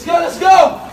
Let's go, let's go!